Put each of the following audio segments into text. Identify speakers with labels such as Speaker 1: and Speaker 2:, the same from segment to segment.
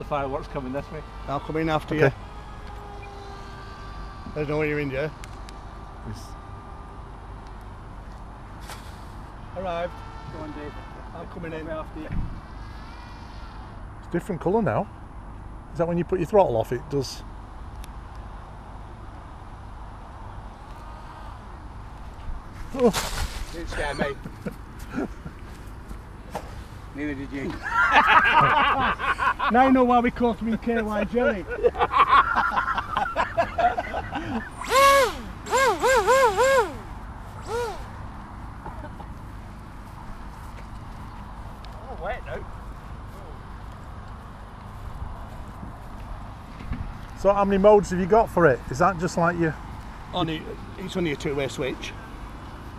Speaker 1: The fireworks coming this way.
Speaker 2: I'll come in after
Speaker 3: Okay.
Speaker 2: you. There's no way you're in, yeah? Arrived.
Speaker 1: Go on, Dave.
Speaker 2: I'm coming in.
Speaker 1: after you.
Speaker 3: It's different colour now. Is that when you put your throttle off, it does? Oh,
Speaker 1: Didn't scare me. Neither did you.
Speaker 2: Now you know why we caught him in KY jelly.
Speaker 1: Oh, wet now.
Speaker 3: so how many modes have you got for it? Is that just like you
Speaker 2: Only, it's only a two-way switch.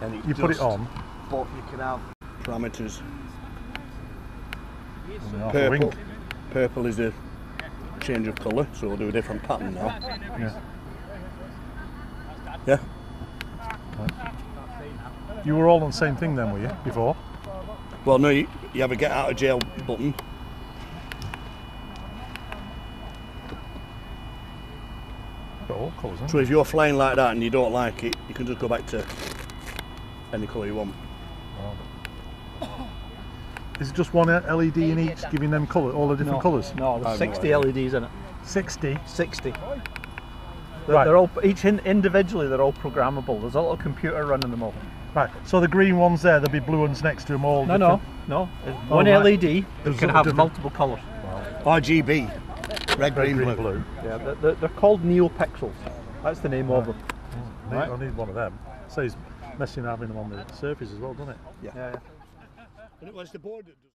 Speaker 2: And it
Speaker 3: you put it on?
Speaker 2: But you can have parameters.
Speaker 3: and off the
Speaker 2: Purple. Purple is a change of colour, so we'll do a different pattern now.
Speaker 3: Yeah.
Speaker 2: Yeah.
Speaker 3: You were all on the same thing then, were you, before?
Speaker 2: Well, no, you, you have a get out of jail button.
Speaker 3: Colours,
Speaker 2: So if you're flying like that and you don't like it, you can just go back to any colour you want.
Speaker 3: You? Is it just one LED in each, giving them colour, all the different
Speaker 1: no,
Speaker 3: colours?
Speaker 1: No, there's 60
Speaker 2: idea.
Speaker 1: LEDs in it.
Speaker 3: 60.
Speaker 1: 60. They're,
Speaker 3: Right.
Speaker 1: they're all each in, individually. They're all programmable. There's a little computer running them all.
Speaker 3: Right, so the green ones there, there'll be blue ones next to them all.
Speaker 1: No, no,
Speaker 3: different-
Speaker 1: no. It's
Speaker 3: Oh,
Speaker 1: One
Speaker 3: right.
Speaker 1: LED it
Speaker 3: There's
Speaker 1: can have
Speaker 3: different-
Speaker 1: multiple colours.
Speaker 2: RGB. Red,
Speaker 3: Red,
Speaker 2: green,
Speaker 3: green,
Speaker 2: blue.
Speaker 3: blue.
Speaker 1: Yeah, they're, they're, they're called NeoPixels. That's the name of them.
Speaker 3: I need,
Speaker 1: Right.
Speaker 3: I need one of them. So he's messing having them on the surface as well, doesn't it?
Speaker 1: Yeah, yeah.
Speaker 2: And it was the board that